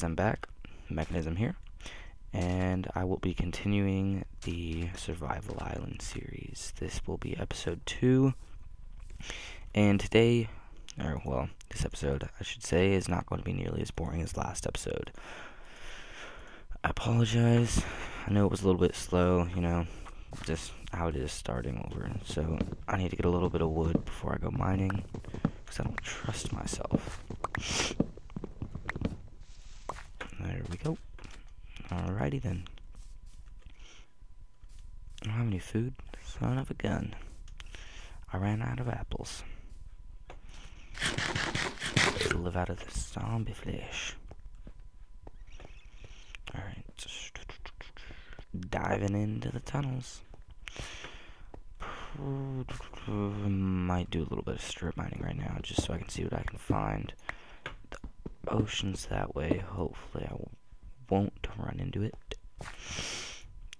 I'm back, Mechanism here, and I will be continuing the Survival Island series. This will be episode 2, and today, or well, this episode, I should say, is not going to be nearly as boring as last episode. I apologize, I know it was a little bit slow, you know, just how it is starting over, so I need to get a little bit of wood before I go mining, because I don't trust myself. There we go. Alrighty then. I don't have any food. Son of a gun. I ran out of apples. Live out of the zombie flesh. Alright. Diving into the tunnels. Might do a little bit of strip mining right now just so I can see what I can find oceans that way. Hopefully, I won't run into it.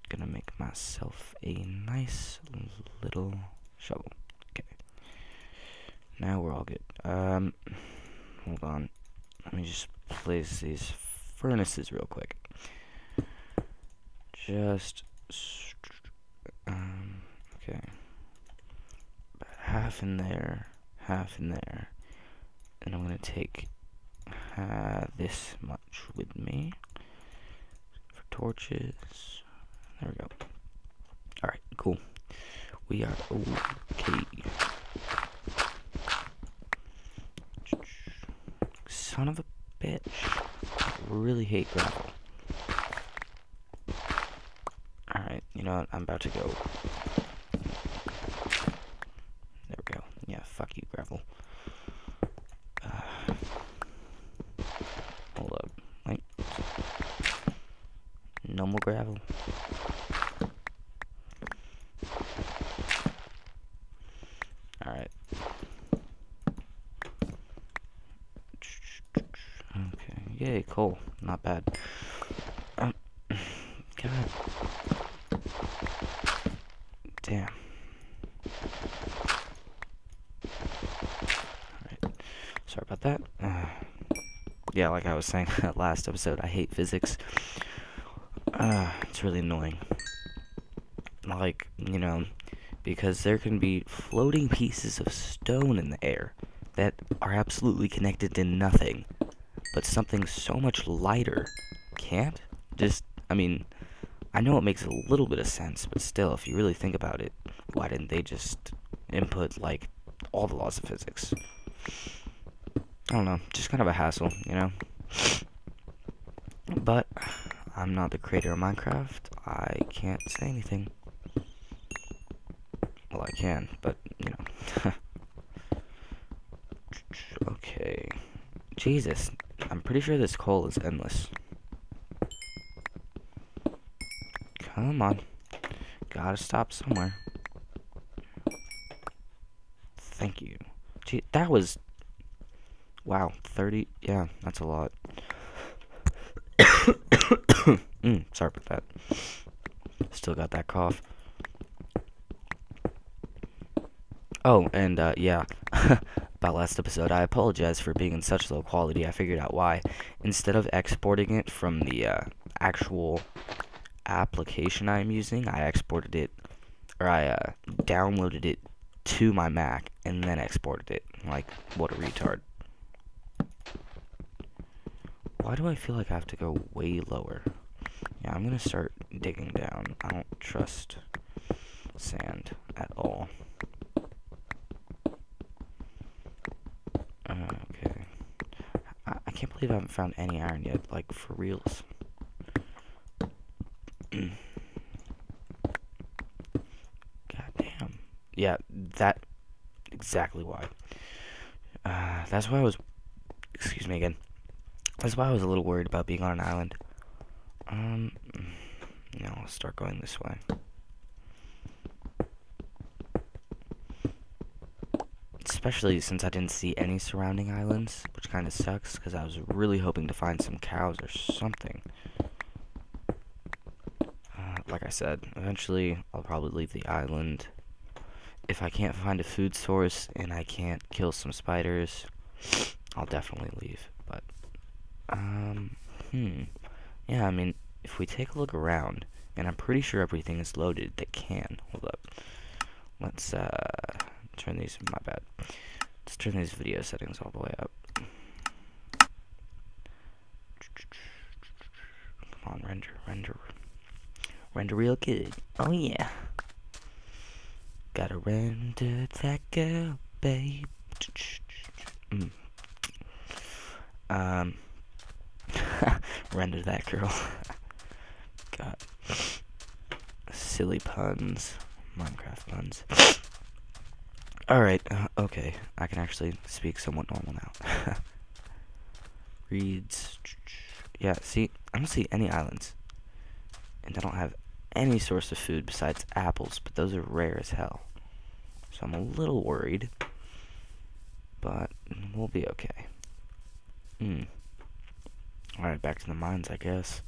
Gonna make myself a nice little shovel. Okay. Now we're all good. Um, hold on. Let me just place these furnaces real quick. Just, um, okay. About half in there, half in there. And I'm gonna take have this much with me for torches. There we go. Alright, cool. We are okay. Son of a bitch. I really hate gravel. Alright, you know what? I'm about to go. There we go. Yeah, fuck you, gravel. Uh, hold up. Wait. No more gravel. Alright. Okay. Yay, coal. Not bad. Um, God. Damn. Alright. Sorry about that. Uh, yeah, like I was saying that last episode, I hate physics. Uh, it's really annoying. Like, you know, because there can be floating pieces of stone in the air that are absolutely connected to nothing, but something so much lighter can't? Just, I mean, I know it makes a little bit of sense, but still, if you really think about it, why didn't they just input, like, all the laws of physics? I don't know, just kind of a hassle, you know? But, I'm not the creator of Minecraft, I can't say anything. Well, I can, but, you know. okay. Jesus, I'm pretty sure this coal is endless. Come on. Gotta stop somewhere. Thank you. Gee, that was... Wow, 30... Yeah, that's a lot. mm, sorry about that. Still got that cough. Oh, and, uh, yeah. about last episode, I apologize for being in such low quality. I figured out why. Instead of exporting it from the, uh, actual application I'm using, I exported it, or I, uh, downloaded it to my Mac, and then exported it. Like, what a retard. Why do I feel like I have to go way lower? Yeah, I'm gonna start digging down. I don't trust sand at all. Uh, okay. I, I can't believe I haven't found any iron yet, like, for reals. God damn. Yeah, that... Exactly why. Uh, that's why I was... Excuse me again. That's why I was a little worried about being on an island. Um, no, I'll start going this way. Especially since I didn't see any surrounding islands, which kind of sucks, because I was really hoping to find some cows or something. Uh, like I said, eventually I'll probably leave the island. If I can't find a food source and I can't kill some spiders, I'll definitely leave. But, um, Hmm. Yeah, I mean, if we take a look around, and I'm pretty sure everything is loaded that can. Hold up. Let's, uh, turn these, my bad. Let's turn these video settings all the way up. Come on, render, render. Render real good. Oh, yeah. Gotta render that girl, babe. Mm. Um, render that girl. God. Silly puns. Minecraft puns. Alright, uh, okay. I can actually speak somewhat normal now. Reads. Yeah, see, I don't see any islands. And I don't have any source of food besides apples, but those are rare as hell. So I'm a little worried. But we'll be okay. Hmm. Alright, back to the mines, I guess.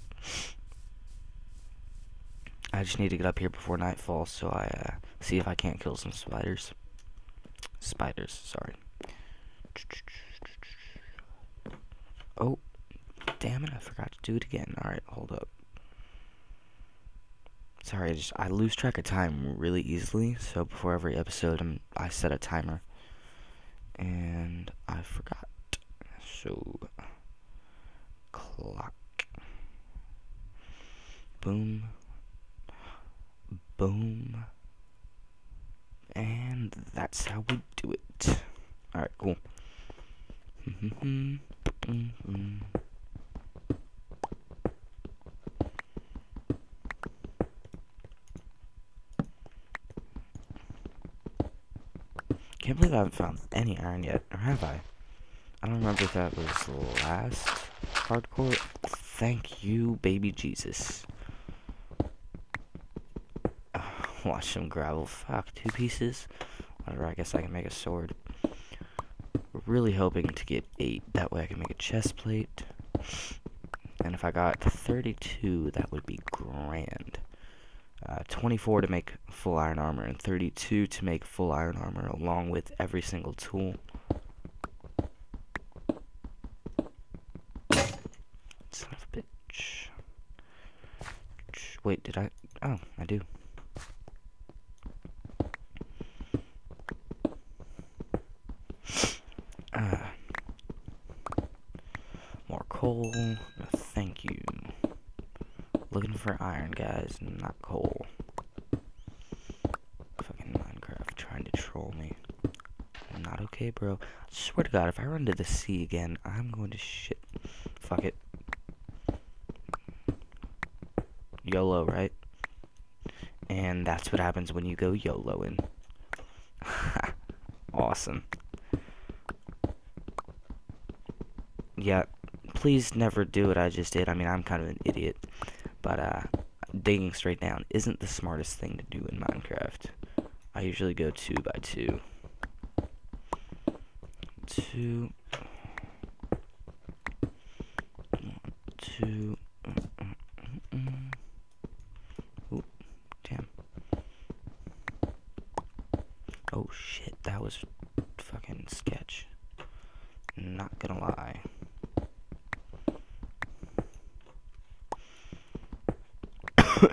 I just need to get up here before nightfall so I uh, see if I can't kill some spiders. Spiders, sorry. Oh, damn it, I forgot to do it again. Alright, hold up. Sorry, I just I lose track of time really easily, so before every episode I'm, I set a timer. And I forgot. So clock. Boom. Boom. And that's how we do it. Alright, cool. Can't believe I haven't found any iron yet, or have I? I don't remember if that was last hardcore. Thank you, baby Jesus. watch some gravel. Fuck, two pieces. Whatever, I guess I can make a sword. Really hoping to get eight. That way I can make a chest plate. And if I got 32, that would be grand. Uh, 24 to make full iron armor, and 32 to make full iron armor, along with every single tool. Son of a bitch. Wait, did I? Oh, I do. Uh, more coal. thank you. Looking for iron, guys, not coal. Fucking Minecraft trying to troll me. I'm not okay, bro. I swear to God, if I run to the sea again, I'm going to shit. Fuck it. YOLO, right? And that's what happens when you go YOLO YOLOing. awesome. Yeah, please never do what I just did. I mean, I'm kind of an idiot. But, uh, digging straight down isn't the smartest thing to do in Minecraft. I usually go two by two. Two. Two. Ooh, damn. Oh shit, that was fucking sketch. Not gonna lie.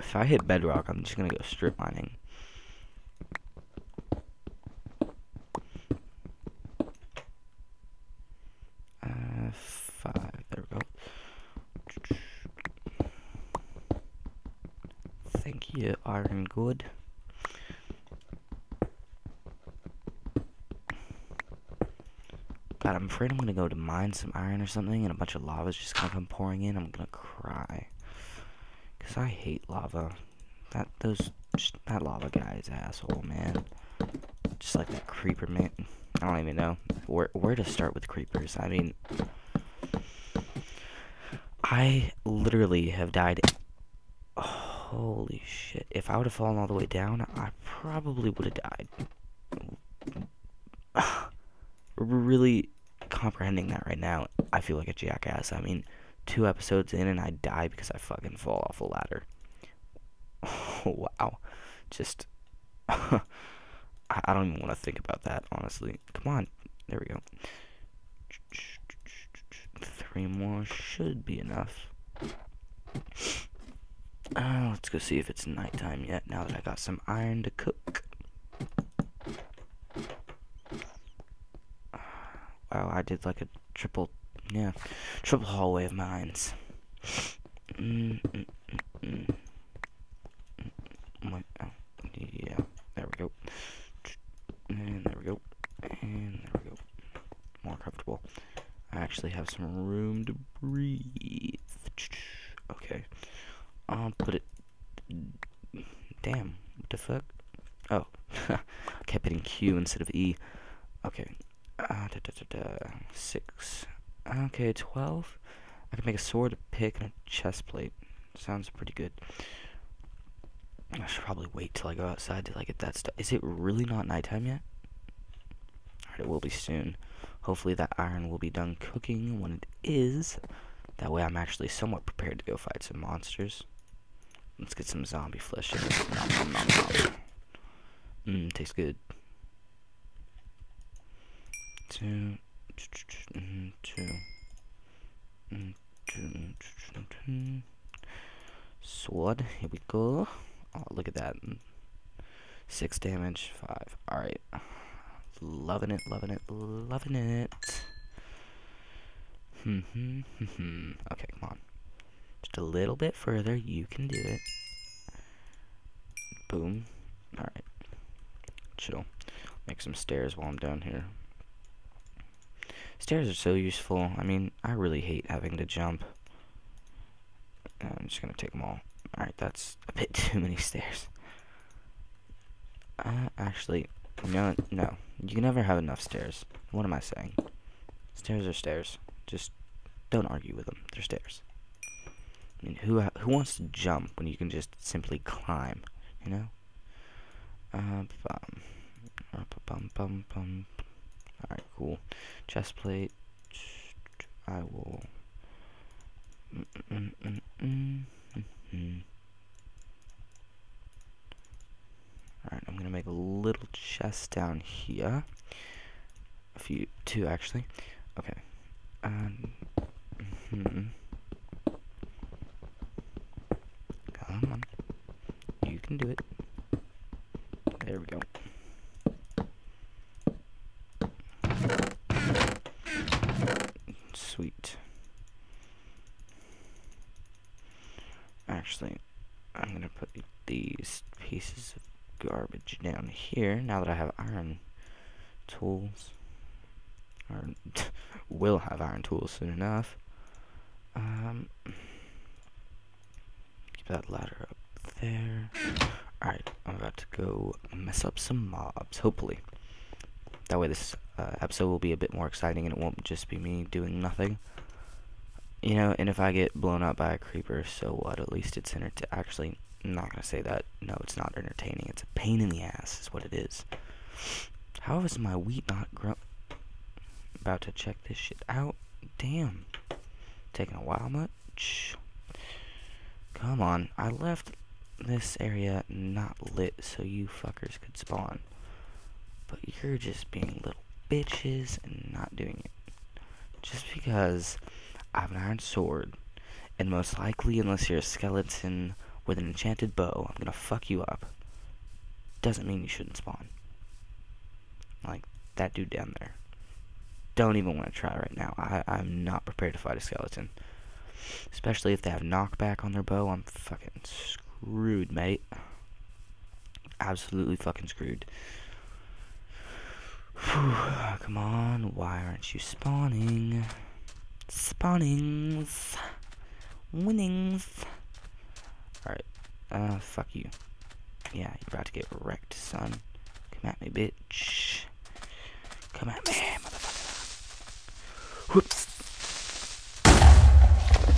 If I hit bedrock, I'm just gonna go strip mining. Uh, five. There we go. Thank you, Iron Good. God, I'm afraid I'm gonna go to mine some iron or something, and a bunch of lava is just gonna come pouring in. I'm gonna cry. Cause I hate lava. That those that lava guy is asshole, man. Just like that creeper man. I don't even know where where to start with creepers. I mean, I literally have died. Holy shit! If I would have fallen all the way down, I probably would have died. really comprehending that right now, I feel like a jackass. I mean, two episodes in and I die because I fucking fall off a ladder. Wow. Just. I, don't even want to think about that, honestly. Come on. There we go. Three more should be enough. Uh, let's go see if it's nighttime yet. Now that I got some iron to cook. Wow, I did like a triple, yeah, triple hallway of mines. Mm, mm, mm, mm. oh, yeah, there we go. And there we go. And there we go. More comfortable. I actually have some room to breathe. Okay. I'll put it. Damn. What the fuck? Oh. kept hitting Q instead of E. Okay. Uh, da, da, da, da. Six. Okay, twelve. I can make a sword, a pick, and a chest plate. Sounds pretty good. I should probably wait till I go outside till I get that stuff. Is it really not nighttime yet? Alright, it will be soon. Hopefully that iron will be done cooking when it is. That way I'm actually somewhat prepared to go fight some monsters. Let's get some zombie flesh in Mmm, tastes good. Two, two, two, sword. Here we go. Oh, look at that. Six damage, five. Alright. Loving it, loving it, loving it. Hmm, hmm, hmm, okay, come on. Just a little bit further. You can do it. Boom. Alright. Chill. Make some stairs while I'm down here. Stairs are so useful. I mean, I really hate having to jump. I'm just gonna take them all. Alright, that's a bit too many stairs. Uh, actually, no, no. You can never have enough stairs. What am I saying? Stairs are stairs. Just don't argue with them. They're stairs. I mean, who who wants to jump when you can just simply climb? You know. Uh, bum, bum, bum. All right, cool. Chest plate. I will. Mm -mm -mm, mm, mm, mm. Alright, I'm gonna make a little chest down here. A few, two actually. Okay. Um, hmm. Come on. You can do it. There we go. Sweet. Actually, I'm gonna put these pieces of garbage here now that I have iron tools. Or will have iron tools soon enough. Um, keep that ladder up there. Alright, I'm about to go mess up some mobs, hopefully. That way this uh, episode will be a bit more exciting and it won't just be me doing nothing. You know, and if I get blown up by a creeper, so what? At least it's to actually I'm not gonna say that. No, it's not entertaining. It's a pain in the ass, is what it is. How is my wheat not grow? About to check this shit out. Damn. Taking a while much? Come on. I left this area not lit so you fuckers could spawn. But you're just being little bitches and not doing it. Just because I have an iron sword, and most likely, unless you're a skeleton with an enchanted bow. I'm gonna fuck you up. Doesn't mean you shouldn't spawn. Like that dude down there. Don't even want to try right now. I, I'm not prepared to fight a skeleton. Especially if they have knockback on their bow. I'm fucking screwed, mate. Absolutely fucking screwed. Whew, come on, why aren't you spawning? Spawnings. Winnings. Alright. Uh, fuck you. Yeah, you're about to get wrecked, son. Come at me, bitch. Come at me, motherfucker. Whoops.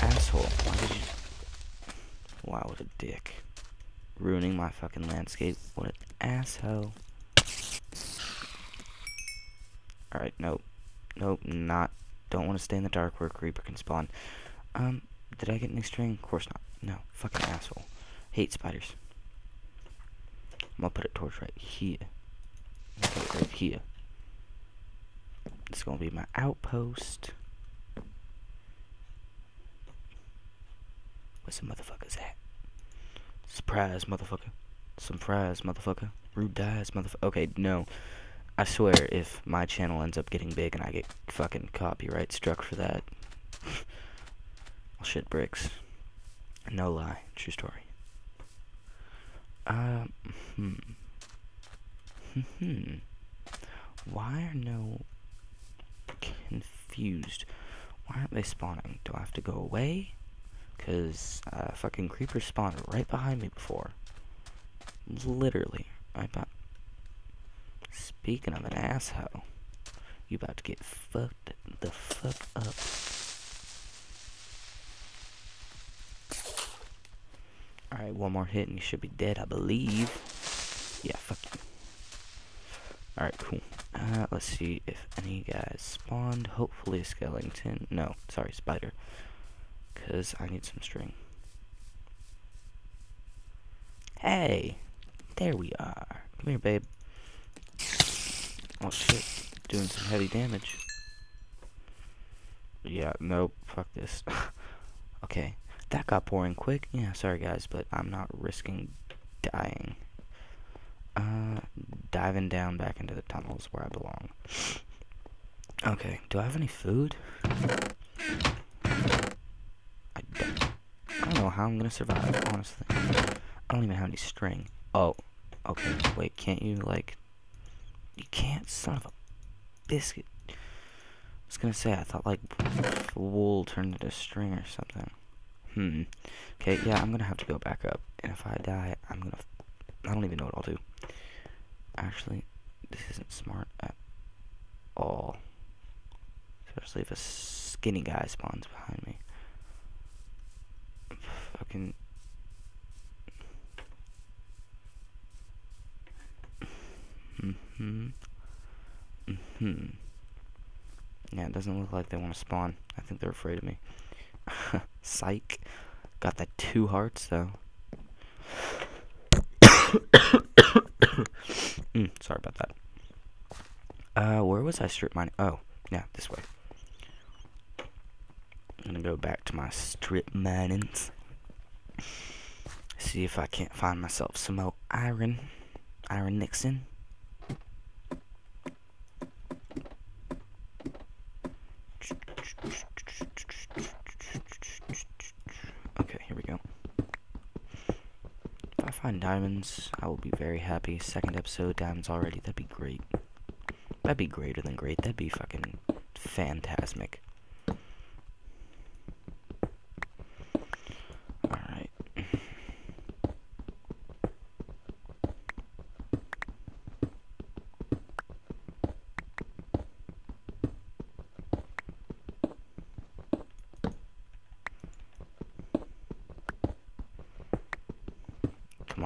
Asshole. Why did you... Wow, what a dick. Ruining my fucking landscape. What an asshole. Alright, nope. Nope, not. Don't want to stay in the dark where a creeper can spawn. Um, did I get any string? Of course not. No, fucking asshole. Hate spiders. I'm gonna put a torch right here. Put it right here. Is gonna be my outpost. Where's the motherfuckers at? Surprise, motherfucker. Surprise, motherfucker. Rude dies, motherfucker. Okay, no. I swear, if my channel ends up getting big and I get fucking copyright struck for that, I'll shit bricks. No lie. True story. Um, hmm. Hmm. Why are no confused? Why aren't they spawning? Do I have to go away? Because uh, fucking creepers spawned right behind me before. Literally. I about. Speaking of an asshole, you about to get fucked the fuck up. Alright, one more hit and you should be dead, I believe. Yeah, fuck you. Alright, cool. Uh, let's see if any guys spawned. Hopefully a skeleton. No, sorry, spider. Because I need some string. Hey! There we are. Come here, babe. Oh shit. Doing some heavy damage. Yeah, nope. Fuck this. okay. That got boring quick. Yeah, sorry guys, but I'm not risking dying. Uh, diving down back into the tunnels where I belong. Okay, do I have any food? I don't, I don't know how I'm gonna survive, honestly. I don't even have any string. Oh, okay, wait, can't you, like... You can't, son of a biscuit. I was gonna say, I thought, like, wool turned into string or something. Hmm. Okay, yeah, I'm gonna have to go back up. And if I die, I'm gonna... I don't even know what I'll do. Actually, this isn't smart at all. Especially if a skinny guy spawns behind me. Fucking... Mm-hmm. Mm-hmm. Yeah, it doesn't look like they want to spawn. I think they're afraid of me. Psych. Got that two hearts, though. mm, sorry about that. Uh, where was I strip mining? Oh, yeah, this way. I'm gonna go back to my strip minings. See if I can't find myself some more iron. Iron Nixon. Okay, here we go. If I find diamonds, I will be very happy. Second episode, diamonds already. That'd be great. That'd be greater than great. That'd be fucking phantasmic.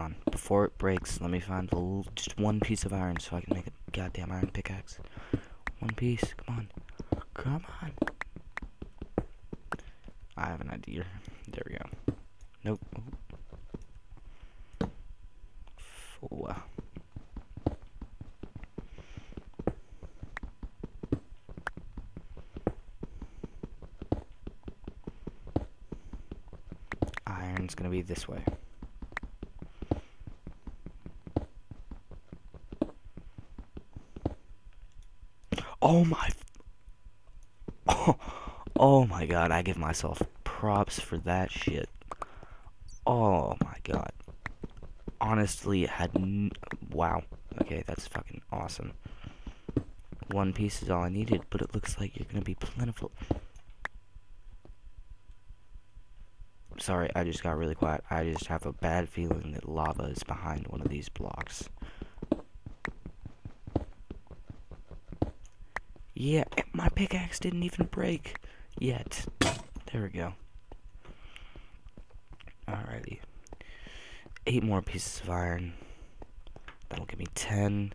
On, before it breaks, let me find just one piece of iron so I can make a goddamn iron pickaxe. One piece, come on. Come on. I have an idea. There we go. Nope. Four. Iron's gonna be this way. Oh my. Oh, oh my god, I give myself props for that shit. Oh my god. Honestly, had. Wow. Okay, that's fucking awesome. One piece is all I needed, but it looks like you're gonna be plentiful. Sorry, I just got really quiet. I just have a bad feeling that lava is behind one of these blocks. Yeah, my pickaxe didn't even break yet. There we go. Alrighty. Eight more pieces of iron. That'll give me ten.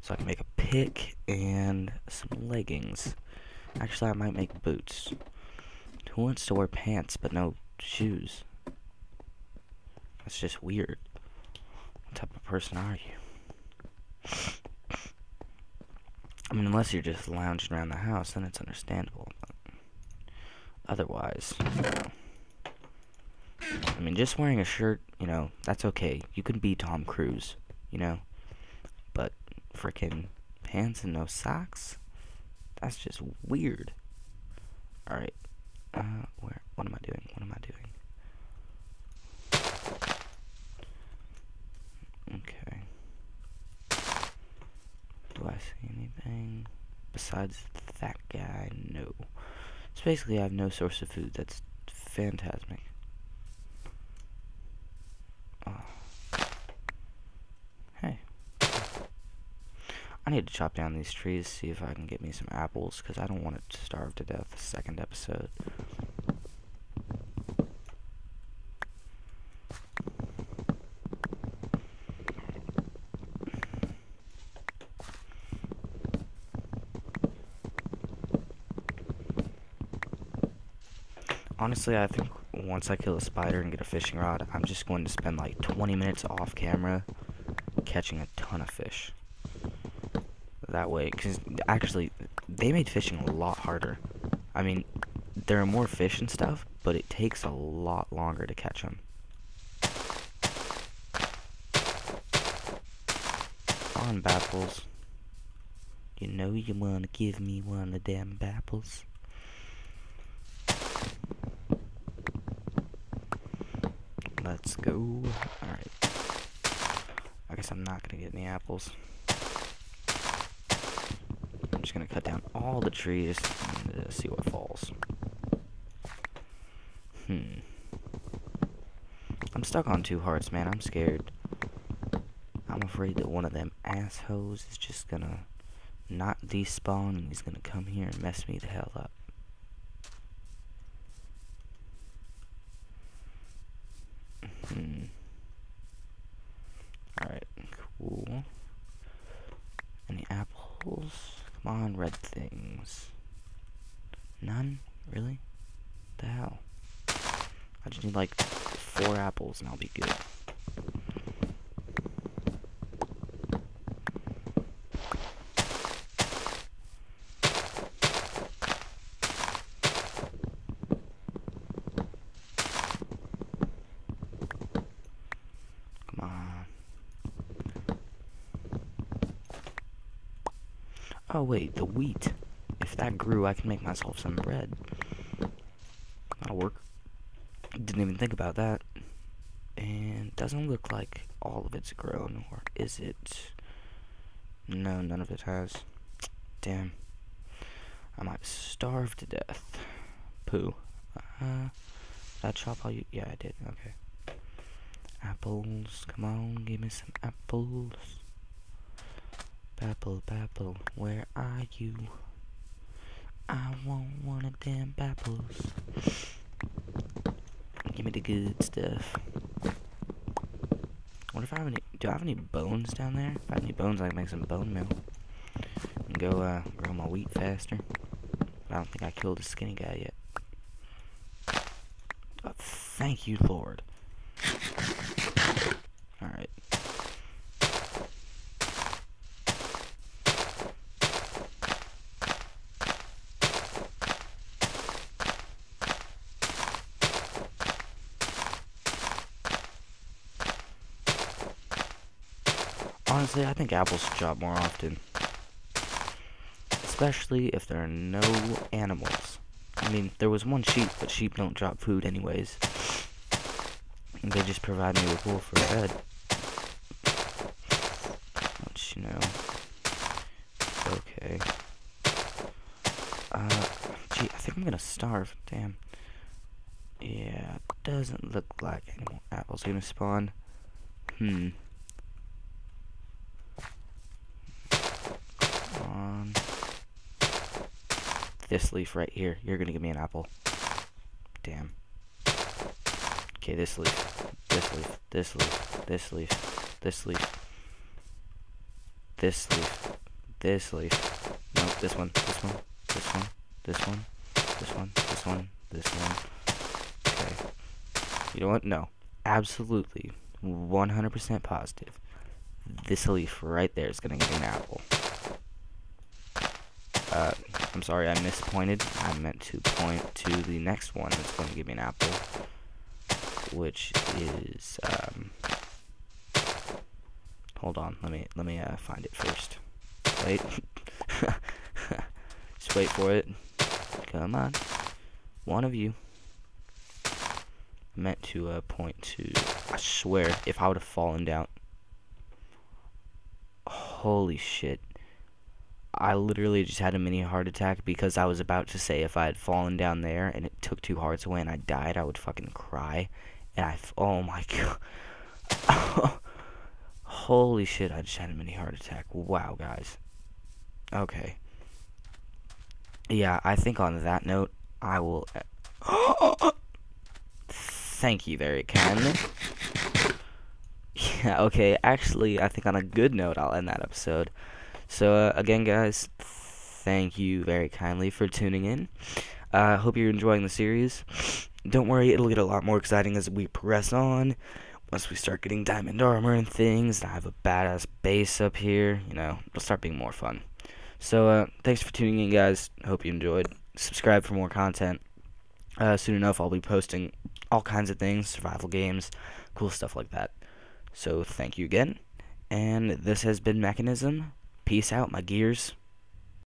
So I can make a pick and some leggings. Actually, I might make boots. Who wants to wear pants but no shoes? That's just weird. What type of person are you? I mean, unless you're just lounging around the house, then it's understandable. But otherwise, you know. I mean, just wearing a shirt, you know, that's okay. You can be Tom Cruise, you know? But freaking pants and no socks? That's just weird. Alright. Uh, where? What am I doing? What am I doing? Okay. Do I see anything besides that guy? No. So basically, I have no source of food. That's phantasmic. Oh. Hey. I need to chop down these trees, see if I can get me some apples, because I don't want it to starve to death the second episode. Honestly, I think once I kill a spider and get a fishing rod, I'm just going to spend like 20 minutes off camera catching a ton of fish. That way, because actually, they made fishing a lot harder. I mean, there are more fish and stuff, but it takes a lot longer to catch them. On bapples. You know you wanna give me one of them bapples. Let's go. Alright. I guess I'm not gonna get any apples. I'm just gonna cut down all the trees and uh, see what falls. Hmm. I'm stuck on two hearts, man. I'm scared. I'm afraid that one of them assholes is just gonna not despawn and he's gonna come here and mess me the hell up. Hmm. Alright, cool. Any apples? Come on, red things. None? Really? the hell? I just need like four be good. Oh wait, the wheat. If that grew, I can make myself some bread. That'll work. Didn't even think about that. Doesn't look like all of it's grown, or is it? No, none of it has. Damn. I might starve to death. Pooh. Uh, I chop all you? Yeah, I did. Okay. Apples. Come on, give me some apples. Bapple, bapple, where are you? I want one of them apples. Give me the good stuff. What if I have any? Do I have any bones down there? If I have any bones, I can make some bone meal. And go uh, grow my wheat faster. I don't think I killed a skinny guy yet. Thank you, Lord. Alright. Honestly, I think apples should drop more often. Especially if there are no animals. I mean, there was one sheep, but sheep don't drop food anyways. They just provide me with wool for bed. Which, you know, okay. Uh, gee, I think I'm gonna starve. Damn. Yeah, doesn't look like any more apples are gonna spawn. Hmm. This leaf right here. You're gonna give me an apple. Damn. Okay, this leaf. This leaf. This leaf. This leaf. This leaf. This leaf. This leaf. No, this one. This one. This one. This one. This one. This one. This one. Okay. You know what? No. Absolutely. 100% positive. This leaf right there is gonna give me an apple. Uh, I'm sorry, I mispointed. I meant to point to the next one that's going to give me an apple. which is um, hold on, let me let me uh, find it first. Wait, just wait for it. Come on, one of you. Meant to uh, point to. I swear, if I would have fallen down. Holy shit. I literally just had a mini heart attack because I was about to say if I had fallen down there and it took two hearts away and I died, I would fucking cry. And I, oh my god. Holy shit, I just had a mini heart attack. Wow, guys. Okay. Yeah, I think on that note, I will. Thank you very kindly. Yeah, okay, actually, I think on a good note, I'll end that episode. So, uh, again, guys, thank you very kindly for tuning in. I uh, hope you're enjoying the series. Don't worry, it'll get a lot more exciting as we progress on. Once we start getting diamond armor and things, and I have a badass base up here, you know, it'll start being more fun. So, uh, thanks for tuning in, guys. Hope you enjoyed. Subscribe for more content. Uh, soon enough, I'll be posting all kinds of things, survival games, cool stuff like that. So, thank you again. And this has been Mechanism. Peace out, my gears.